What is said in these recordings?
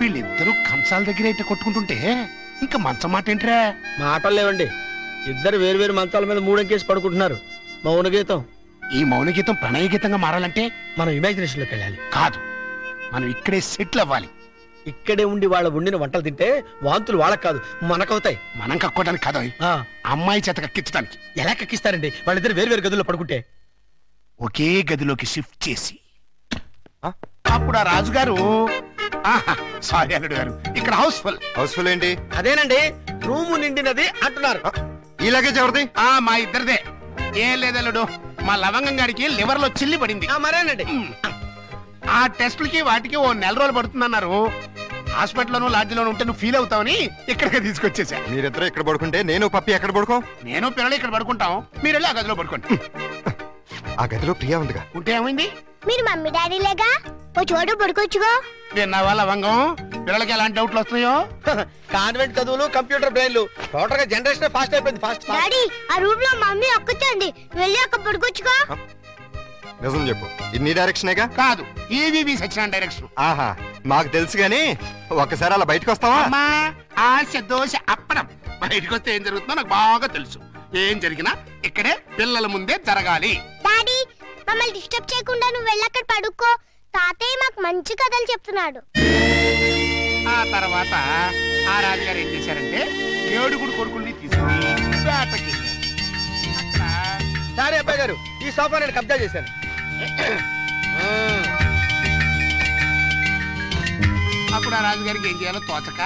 వీళ్ళిద్దరూ కంచాల దగ్గర అయితే కొట్టుకుంటుంటే ఇంకా మంచం మాట ఏంట్రా? మాటలు లేవండి ఇద్దరు వేరు వేరు మంచాల మీద మూడంకేసి పడుకుంటున్నారు. మౌన గీతం ఈ మౌన గీతం ప్రణయ గీతంగా మారాలంటే మనం ఇమాజినేషన్లోకి వెళ్ళాలి. కాదు మనం ఇక్కడే సెటిల్ అవ్వాలి. ఇక్కడే ఉండి వాళ్ళ వండిన వంటలు తింటే వాంతులు వాళ్ళకి కాదు మనకవుతాయి. మనం కక్కోవడానికి కాదు ఆ, అమ్మాయి చేత కక్కించడానికి ఎలా కక్కిస్తారండి? వాళ్ళిద్దరు వేరు వేరు గదుల్లో పడుకుంటే. ఒకే గదిలోకి షిఫ్ట్ చేసి. ఆ? అప్పుడు ఆ రాజుగారు సారీ అల్లుడు గారు. ఇక్కడ హౌస్ఫుల్. హౌస్ఫుల్ ఏంటి? అదేనండి రూము నిండినది అంటున్నారు. ఈ లగేజ్ ఎవరిది? ఆ మా ఇద్దరిదే. ఏం లేదు అల్లుడు మా లవంగం గారికి లివర్లో చిల్లి పడింది. ఆ, మరేనండి. ఆ టెస్టులకి వాటికి ఓ నెల రోజులు పడుతుందన్నారు. హాస్పిటల్లోనూ లాడ్జిలోనూ ఉంటే నువ్వు ఫీల్ అవుతావని ఇక్కడికి తీసుకొచ్చేసా మీరిద్దరు ఇక్కడ పడుకుంటే నేను పప్పి ఎక్కడ పడుకో? నేను పిల్లలు ఇక్కడ పడుకుంటాం. మీరు వెళ్ళి ఆ గదిలో పడుకోండి. ఆ గదిలో ప్రియా ఉందిగా. ఉంటే ఏమైంది? మీరు మమ్మీ డాడీలేగా? ఓ చోటు పడుకోవచ్చుగా. విన్నావా లవంగం పిల్లలకి ఎలాంటి డౌట్లు వస్తున్నాయో? కాన్వెంట్ చదువులు కంప్యూటర్ బ్రెయిన్లు. టోటల్గా జనరేషన్ ఫాస్ట్ అయిపోయింది ఫాస్ట్ డాడీ ఆ రూమ్లో మమ్మీ ఒక్కచండి వెళ్ళి అక్కడ పడుకోవచ్చుగా. నిజం చెప్పు. ఇది నీ డైరెక్షనేగా కాదు ఈవీవి సత్యనారాయణ డైరెక్షన్ ఆహా మాకు తెలుసు గాని ఒక్కసారి అలా బయటకు వస్తావా? అమ్మా ఆశ దోశ అప్పడం. బయటకు వస్తే ఏం జరుగుతుందో నాకు బాగా తెలుసు. ఏం జరిగినా ఇక్కడే పిల్లల ముందే జరగాలి. డాడీ మమ్మల్ని డిస్టర్బ్ చేయకుండా నువ్వు వెళ్ళి అక్కడ పడుకో. తాతయ్య మాకు మంచి కథలు చెప్తున్నాడు. ఆ తర్వాత ఆ రాజుగారు ఏం చేశారంటే ఏడుగుడు కొడుకుల్ని తీసుకుని వేటకి సరే అబ్బాయి గారు ఈ సోఫా నేను కబ్జా చేశాను. అప్పుడు ఆ రాజుగారికి ఏం చేయాలో తోచక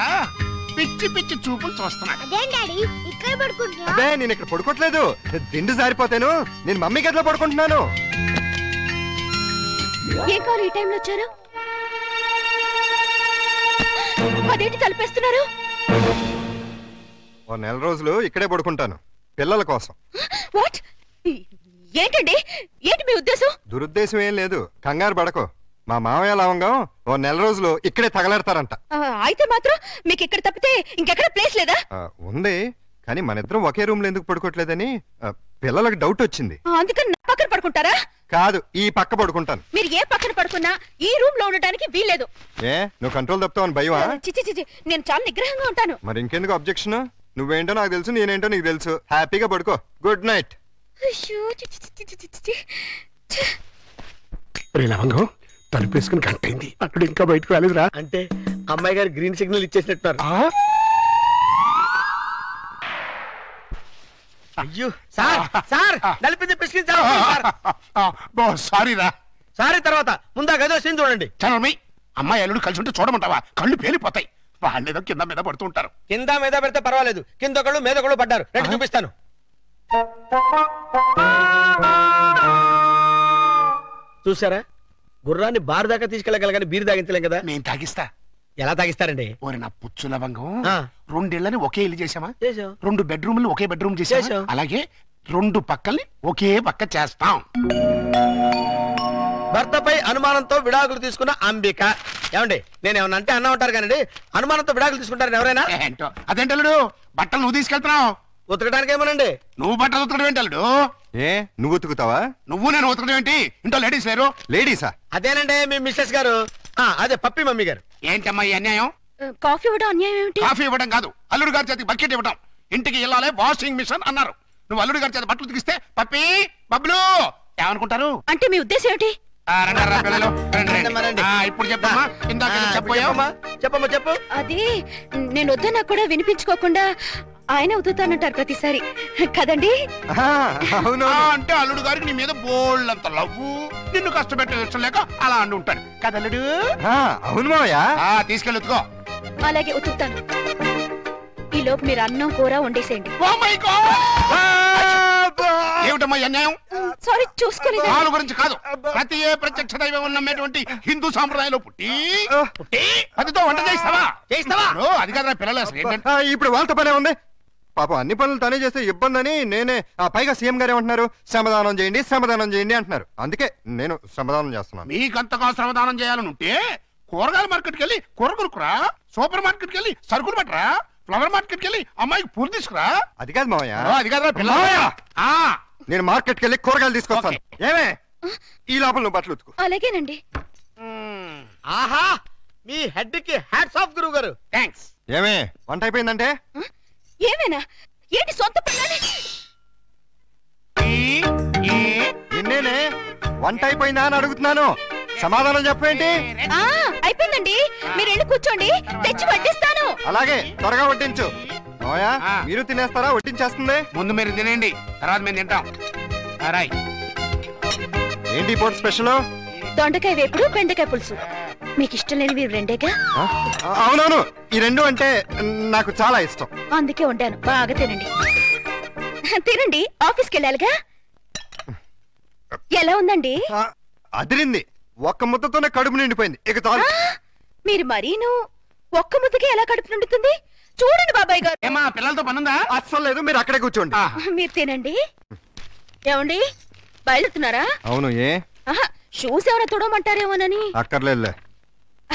పిచ్చి పిచ్చి చూపులు చూస్తున్నాడు. అదేం డాడీ ఇక్కడ పడుకుంటున్నా అబ్బే నేను ఇక్కడ పడుకోవట్లేదు. దిండు జారిపోతాను. నేను మమ్మీ గదిలో పడుకుంటున్నాను. ఏం కావాలి ఈ టైంలో వచ్చారు? అదేంటి తలపేస్తున్నారు? ఓ నెల రోజులు ఇక్కడే పడుకుంటాను. పిల్లల కోసం. వాట్ ఏంటండి? ఏంటి మీ ఉద్దేశం? దురుద్దేశం ఏం లేదు. కంగారు పడకో. మా మామయ్య లవంగం ఓ నెల రోజులు ఇక్కడే తగలెడతారంట. అయితే మాత్రం మీకు ఇక్కడ తప్పితే ఇంకెక్కడ ప్లేస్ లేదా? ఉంది. కానీ మన ఇద్దరం ఒకే రూమ్లో ఎందుకు పడుకోవట్లేదని ఆ, పిల్లలకు డౌట్ వచ్చింది. ఆ, అందుకని నా పక్కన పడుకుంటారా? కాదు ఈ పక్క పడుకుంటాను. మీరు ఏ పక్కన పడుకున్నా ఈ రూమ్లో ఉండటానికి వీల్లేదు. ఏ నువ్వు కంట్రోల్ తప్పుతావని భయమా? చిచి చిచి నేను చాలా నిగ్రహంగా ఉంటాను. మరి ఇంకెందుకు అబ్జెక్షన్ నువ్వేంటో నాకు తెలుసు నేనేంటో నీకు తెలుసు. హ్యాపీగా పడుకో. గుడ్ నైట్ అయ్యో, చి, చి, చి, చి, చి, చి, చి. రే లవంగం తలుపేసుకుని గంట అయింది. అక్కడ ఇంకా బయటకు రాలేదురా. అంటే అమ్మాయి గారు గ్రీన్ సిగ్నల్ ఇచ్చేసినట్టున్నారు. అయ్యో. సార్ సార్ నలిపింది పిసికించారు. సార్ రా సారీ తర్వాత ముందా గదిలో సీన్ చూడండి. చనమై అమ్మాయి అల్లుడు కలిసి ఉంటే చూడమంటావా? కళ్ళు పేలిపోతాయి. వాళ్ళేదో కింద మీద పడుతూ ఉంటారు. కింద మీద పెడితే పర్వాలేదు. కింద ఒకళ్ళు మీద ఒకళ్ళు పడ్డారు. రండి చూపిస్తాను. చూసారా? గుర్రాన్ని బారు దాకా తీసుకెళ్ళగలగాని బీరు తాగించలేం కదా? నేను తాగిస్తా. ఎలా తాగిస్తారండి? ఓరి నా పుచ్చు లవంగం. ఆ. రెండేళ్ళని ఒకే ఇల్లు చేసామా చేసాం రెండు బెడ్రూమ్లు ఒకే బెడ్రూమ్ చేసామా చేశాం. అలాగే రెండు పక్కల్ని ఒకే పక్క చేస్తాం. భర్తపై అనుమానంతో విడాకులు తీసుకున్న అంబిక. ఏమండి నేను ఏమన్నా అంటే అన్నా ఉంటారు కానీ అనుమానంతో విడాకులు తీసుకుంటారని ఎవరైనా? ఏంటో అదేంటి అల్లుడు? బట్టలు నువ్వు తీసుకెళ్తున్నావు. ఉతకడానికి ఏమోనండి? నువ్వు బట్టలు ఉతకడం ఏంటి అల్లుడు? ఏ నువ్వు ఉతుకుతావా? నువ్వు నేను ఉతకడం ఏంటి? ఇంట్లో లేడీస్ లేరు. లేడీసా? అదేనండి మీ మిస్సెస్ గారు. ఆ, అదే పప్పి మమ్మీ గారు. ఏంటమ్మా ఈ అన్యాయం? కాఫీ ఇవ్వడం అన్యాయం ఏమిటి? కాఫీ ఇవ్వడం కాదు. అల్లుడు గారి చేతికి బకెట్ ఇవ్వడం ఇంటికి వెళ్ళాలి వాషింగ్ మిషన్ అన్నారు. నువ్వు అల్లుడు గారి చేతి బట్టలు ఉతికిస్తే పప్పి బబ్లు ఏమనుకుంటారు? అంటే మీ ఉద్దేశం ఏమిటి? ఆ, రండి రా పిల్లలు రండి, రండమ్మా, రండి. రండి. ఆ, ఇప్పుడు చెప్పమ్మా. ఇందాక ఏదో ఆ, చెప్పబోయావు చెప్పమ్మా చెప్పమ్మా చెప్పు. అది నేను వద్దన్నా కూడా వినిపించుకోకుండా ఆయన అవుతానంటారు ప్రతిసారి. కదండి? ఆహా, అవును ఆ, అంటే అల్లుడు గారికి నీ మీద బోల్డ్ అంత లవ్వు. నిన్ను కష్టపెట్టే ఇష్టం లేక అలా అండి ఉంటాడు కదా అల్లుడు ఆ, అవును మావయ్య. ఆ, తీసుకెళ్ళి ఉతుకో అలాగే ఉతుకుతాను. ఈ లోపు మీరు అన్నం కూర వండేసేయండి. Oh! ఏమిటమ్మా ఈ అన్యాయం? సారీ చూసుకోలేదు వాళ్ళ గురించి కాదు. ప్రతి ఏ ప్రత్యక్ష దైవం నమ్మేటువంటి హిందూ సాంప్రదాయంలో పుట్టి పుట్టి అదితో వంట చేస్తావా? ఇప్పుడు అది కాదురా పిల్లలు అసలు ఏంటంటే ఆ, ఇప్పుడు వాళ్ళతో పనే ఉంది. పాపం అన్ని పనులు తనే చేస్తే ఇబ్బంది అని నేనే ఆ, పైగా సీఎం గారు ఏమంటున్నారు? శ్రమదానం చేయండి శ్రమదానం చేయండి అంటున్నారు. అందుకే నేను శ్రమదానం చేస్తున్నాను. మీకంతగా శ్రమదానం చేయాలని ఉంటే కూరగాయల మార్కెట్కి వెళ్ళి కూర కొనుక్కురా సూపర్ మార్కెట్కి వెళ్ళి సరుకులు పట్టరా ఫ్లవర్ మార్కెట్కి వెళ్ళి అమ్మాయికి పూలు తీసుకురా. అది కాదు మావయ్య. ఓ, అది కాదురా పిల్ల. మావయ్య! ఆ, నేను మార్కెట్కి వెళ్ళి కూరగాయలు తీసుకొస్తాను. ఏమే? ఈ లోపల నువ్వు బట్టలు ఉతుకు. అలాగేనండి. ఆహా! మీ హెడ్కి హ్యాట్స్ ఆఫ్ గురువు గారు థ్యాంక్స్ ఏమే? వంట అయిపోయిందంటే? ఏమైనా? ఏంటి సొంత పిల్లని నిన్నేనే? వంట అయిపోయిందా అని అడుగుతున్నాను. సమాధానం చెప్పేంటి? ఆ, అయిపోయిందండి. మీరు వెళ్ళి కూర్చోండి. తెచ్చి వడ్డిస్తాను. అలాగే త్వరగా వడ్డించు. ఆ. మీరు తినేస్తారా? వడ్డించేస్తుంది? ముందు మీరు తినేయండి తర్వాత మేము తింటాం. రాయ్. ఏంటి పోటీ స్పెషల్? దొండకాయ వేపుడు బెండకాయ పులుసు. మీకు ఇష్టం లేనివి రెండేగా? అవునవును. ఈ రెండు అంటే నాకు చాలా ఇష్టం. అందుకే వండాను. బాగా తినండి. తినండి. ఆఫీస్కి వెళ్ళాలిగా ఎలా ఉందండి? అదిరింది. ఒక్క ముద్దతోనే కడుపు నిండిపోయింది. ఇక చాలు. మీరు మరీను ఒక్క ముద్దకి ఎలా కడుపు నిండుతుంది? చూడండి బాబాయ్ గారు. ఏమా పిల్లలతో పనుందా? అస్సలు లేదు. మీరు అక్కడే కూర్చోండి. మీరు తినండి. ఏమండి? బయలుతున్నారా అవును ఏ? ఆహా షూస్ ఎవరైనా తుడమంటారేమోనని అక్కర్లేదులే.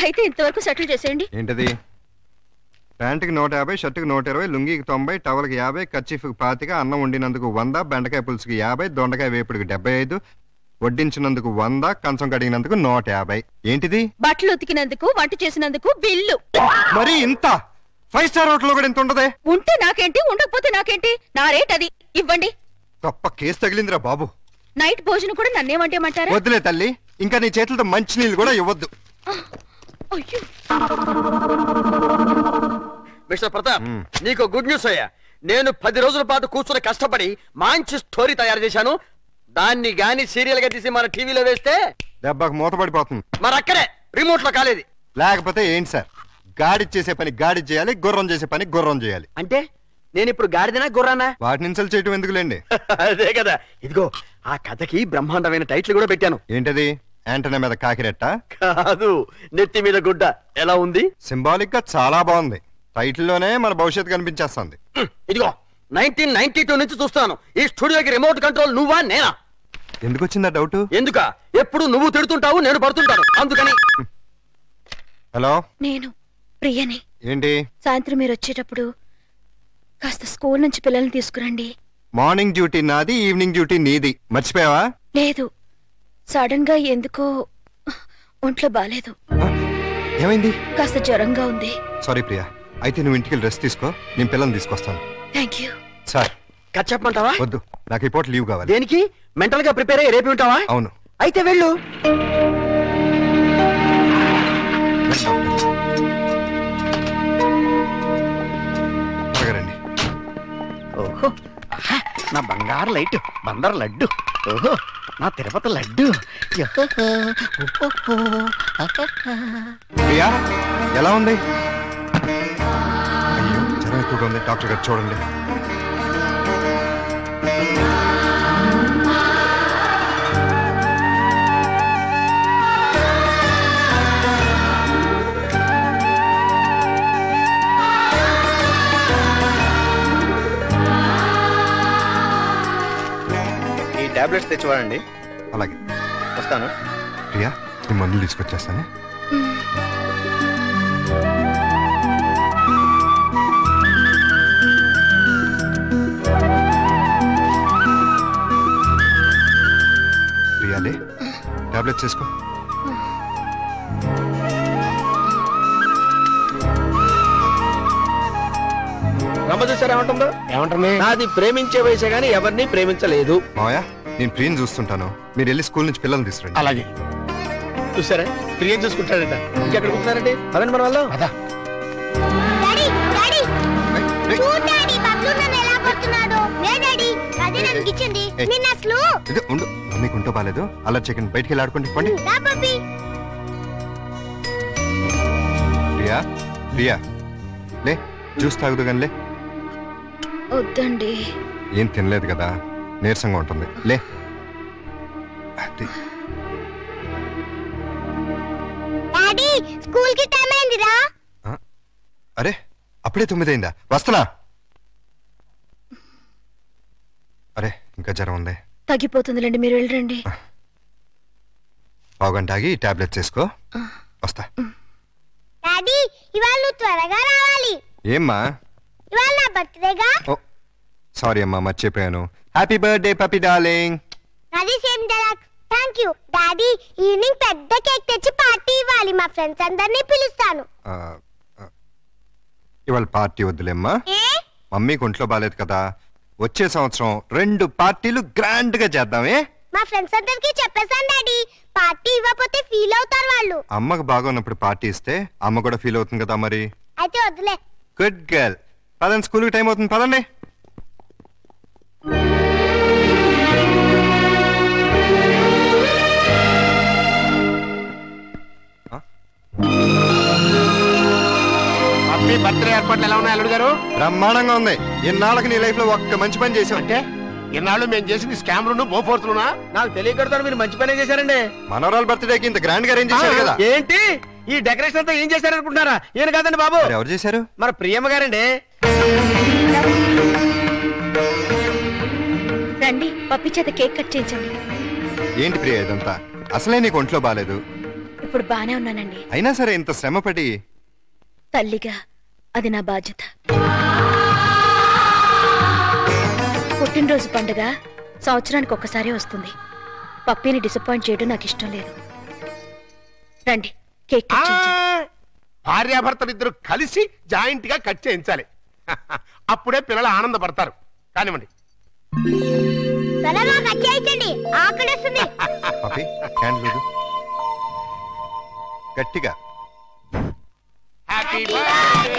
అయితే ఇంతవరకు సెటిల్ చేసేయండి. ఏంటది? ప్యాంటుకి నూట యాభై షర్టుకి నూట ఇరవై లుంగికి తొంభై టవల్కి యాభై కర్చీఫ్కి పాతిక అన్నం వండినందుకు వంద బెండకాయ పులుసుకి యాభై దొండకాయ వేపుడికి డెబ్బై ఐదు వడ్డించినందుకు వంద కంచం కడిగినందుకు నూట యాభై. ఏంటిది? బట్టలు ఉతికినందుకు వంట చేసినందుకు బిల్లు. మరి ఇంత? ఫైవ్ స్టార్ హోటల్ కూడా ఇంత ఉండదే? ఉంటే నాకేంటి ఉండకపోతే నాకేంటి? నా రేట్ అది. ఇవ్వండి. గొప్ప కేసు తగిలిందిరా బాబు. నైట్ భోజనం కూడా నన్నేమంటేమంటారా? వద్దులే తల్లి. ఇంకా నీ చేతులతో మంచి నీళ్ళు కూడా ఇవ్వద్దు. మిస్టర్ ప్రతాప్. నీకు గుడ్ న్యూస్ అయ్యా. నేను పది రోజుల పాటు కూర్చొని కష్టపడి మంచి స్టోరీ తయారు చేశాను. దాన్ని గాని సీరియల్గా తీసి మన టీవీలో వేస్తే దెబ్బకు మూతపడిపోతుంది. మరి అక్కడే రిమోట్లో కాలేదు. లేకపోతే ఏంటి సార్? గాడి చేసే పని గాడి చేయాలి గుర్రం చేసే పని గుర్రం చేయాలి. అంటే? నేను ఇప్పుడు గాడిదనా గుర్రానా? వాటిని ఇన్సల్ట్ చేయటం ఎందుకులేండి? అదే కదా. ఇదిగో ఆ కథకి బ్రహ్మాండమైన టైటిల్ కూడా పెట్టాను. ఏంటది? యాంటనా మీద కాకిరెట్ట? కాదు నెత్తి మీద గుడ్డ. ఎలా ఉంది? సింబాలిక్గా చాలా బాగుంది. టైటిల్లోనే మన భవిష్యత్తు కనిపించేస్తుంది. ఇదిగో నైన్టీన్ నైన్టీ టూ నుంచి చూస్తాను. ఈ స్టూడియోకి రిమోట్ కంట్రోల్ నువ్వా నేనా? ఎందుకు వచ్చిందా డౌట్? ఎందుక? ఎప్పుడు నువ్వు తిడుతుంటావు నేను పడుతుంటాను. అందుకని హలో? నేను ప్రియని. ఏంటి? సాయంత్రం మీరు వచ్చేటప్పుడు కాస్త స్కూల్ నుంచి పిల్లల్ని తీసుకురండి. మార్నింగ్ డ్యూటీ నాది ఈవినింగ్ డ్యూటీ నీది. మర్చిపోయావా? లేదు. సడన్గా ఎందుకో ఒంట్లో బాలేదు? ఏమైంది? కాస్త జ్వరంగా ఉంది. సారీ ప్రియా. అయితే నువ్వు ఇంటికి రెస్ట్ తీసుకో. నేను పిల్లల్ని తీసుకొస్తాను. Thank you sir. కథ చెప్పమంటావా? వద్దు. నాకు ఈ పూట లీవ్ కావాలి. దేనికి? మెంటల్గా ప్రిపేర్ అయ్యి రేపు ఉంటావా? అవును. అయితే వెళ్ళు. ఓహో. నా బంగారు లైట్ బందర్ లడ్డు. ఓహో. నా తిరుపతి లడ్డు. ప్రియా ఎలా ఉంది? అయ్యో జ్వరం ఎక్కువగా ఉంది. డాక్టర్ గారు చూడండి. టాబ్లెట్స్ తెచ్చివాడండి అలాగే. వస్తాను. ప్రియా ఈ మందులు తీసుకొచ్చేస్తాను. ప్రియాలే టాబ్లెట్స్ రమ్మ చూసారా ఏమంటుందో? ఏమంటుంది నాది ప్రేమించే వయసే గానీ ఎవరిని ప్రేమించలేదు. నేను ప్రియని చూస్తుంటాను. మీరు వెళ్ళి స్కూల్ నుంచి పిల్లల్ని తీసుకురండి. అలాగే. చూసారా? ప్రియం చూసుకుంటాడట ఇంకెక్కడ కూర్చున్నారండి? పదండి మన వాళ్ళు. అదా ఉండు. మమ్మీకి ఉంటో బాగాలేదు. అలా చికెన్ బయటికి వెళ్ళి ఆడుకోండి. పండి. రా బబ్బీ. ప్రియా ప్రియా. లే జ్యూస్ తాగుదు కానీ లే. వద్దండి. ఏం తినలేదు కదా. నీరసంగా ఉంటుంది. లే. అది. డాడీ స్కూల్కి టైం అయిందిరా. అరే అప్పుడే తొమ్మిదైందా? వస్తున్నా. అరే ఇంకా జ్వరం ఉంది. తగ్గిపోతుందిలేండి మీరు వెళ్ళండి పావుగంట ఆగి టాబ్లెట్స్ వేసుకో వస్తా. డాడీ ఇవాళ నువ్వు త్వరగా రావాలి. ఏమ్మా? ఇవాళ నా బర్త్డేగా? సారీ అమ్మా మర్చిపోయాను. హ్యాపీ బర్త్డే పపి డార్లింగ్ నాది same dialogue thank you daddy evening పెద్ద కేక్ తెచ్చి పార్టీ ఇవ్వాలి. మా ఫ్రెండ్స్ అందరినీ పిలుస్తాను. ఇవాళ పార్టీ వద్దులేమ్మా. ఏ? మమ్మీకి ఒంట్లో బాగాలేదు కదా. వచ్చే సంవత్సరం రెండు పార్టీలు గ్రాండ్గా చేద్దామే మా ఫ్రెండ్స్ అందరికి చెప్పేశాను డాడీ పార్టీ ఇవ్వకపోతే ఫీల్ అవుతారు వాళ్ళు. అమ్మకు బాగున్నప్పుడు పార్టీ ఇస్తే అమ్మ కూడా ఫీల్ అవుతుంది కదా మరి. అయితే వదిలే గుడ్ గర్ల్ పదండి స్కూల్కి టైం అవుతుంది పదండి. అల్లుడు గారు? బ్రహ్మాండంగా ఉంది. ఇన్నాళ్ళకి నీ లైఫ్లో ఒక్క మంచి పని చేసావు అంటే? ఇన్నాళ్ళు మేము చేసింది స్కామ్లను బోఫోర్స్లునా నాకు తెలియకడతాను మీరు మంచి పనే చేశారండి. మనవరాల బర్త్డేకి ఇంత గ్రాండ్గా అరేంజ్ చేశారు కదా. ఏంటి? ఈ డెకరేషన్ అంతా ఏం చేశారనుకుంటున్నారా? ఈయన కాదండి బాబు. ఎవరు చేశారు? మన ప్రియమ్మ గారండి. రండి పప్పి చేత కేక్ కట్ చేయించండి. ఏంటి ప్రియ ఇదంతా? అసలే నీకు ఒంట్లో బాగాలేదు ఇప్పుడు బానే ఉన్నానండి. అయినా సరే ఇంత శ్రమ పడి తల్లిగా అది నా బాధ్యత. పుట్టినరోజు పండుగ సంవత్సరానికి ఒక్కసారి వస్తుంది. పప్పిని డిసప్పాయింట్ చేయడం నాకు ఇష్టం లేదు. రండి కేక్ కట్ చేయించండి. భార్యాభర్తలు ఇద్దరు కలిసి జాయింట్గా కట్ చేయించాలి. అప్పుడే పిల్లలు ఆనందపడతారు. కానివ్వండి. త్వరగా కట్ చేయించండి. ఆకలిస్తుంది పపి క్యాండిల్ లేదు. గట్టిగా. హ్యాపీ బర్త్డే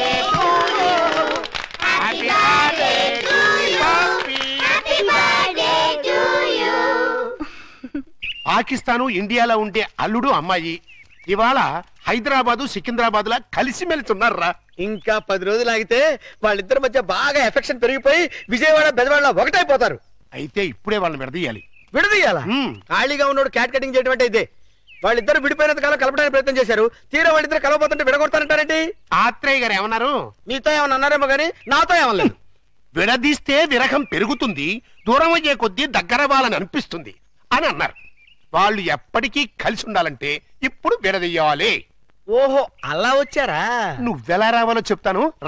పాకిస్తాను ఇండియాలో ఉండే అల్లుడు అమ్మాయి ఇవాళ హైదరాబాదు సికింద్రాబాద్ లా కలిసి మెలుతున్నారా ఇంకా పది రోజులు ఆగితే వాళ్ళిద్దరి మధ్య బాగా ఎఫెక్షన్ పెరిగిపోయి విజయవాడ బెదవాడ ఒకటైపోతారు. అయితే ఇప్పుడే వాళ్ళని విడదీయాలి. విడదీయాలా? మ్మ్. ఖాళీగా ఉన్నోడు క్యాట్ కటింగ్ చేయడం అంటే ఇదే. వాళ్ళిద్దరు విడిపోయినంత కాలం కలపడానికి ప్రయత్నం చేశారు. తీరా వాళ్ళిద్దరు కలవబోతుంటే విడగొడతానంటారేంటి? ఆత్రేయ గారు ఏమన్నారు? మీతో ఏమన్నా అన్నారేమో కానీ నాతో ఏమనలేదు విడదీస్తే విరహం పెరుగుతుంది దూరం అయ్యే కొద్దీ దగ్గర వాళ్ళని అనిపిస్తుంది అని అన్నారు. వాళ్ళు ఎప్పటికీ కలిసి ఉండాలంటే ఇప్పుడు విడదీయాలి. ఓహో అలా వచ్చారా? నువ్వెలా రావాలో చెప్తాను. రా.